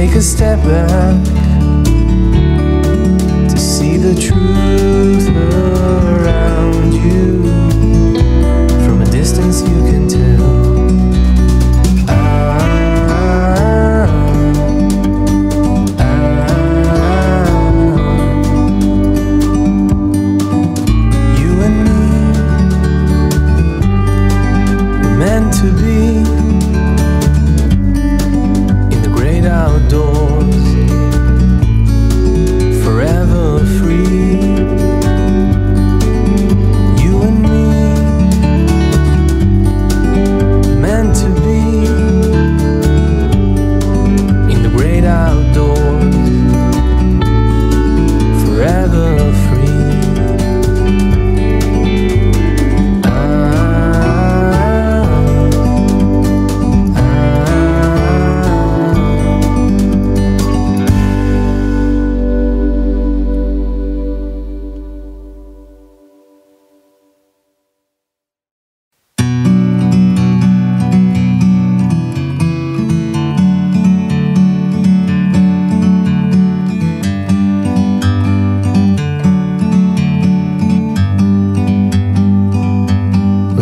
Take a step back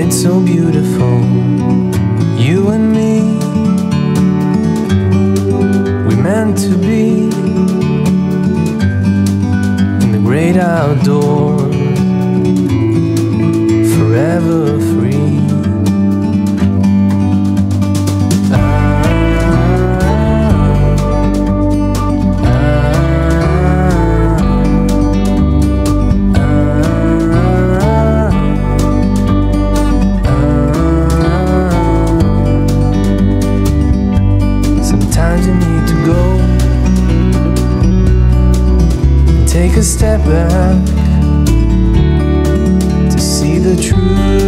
It's so beautiful, take a step back to see the truth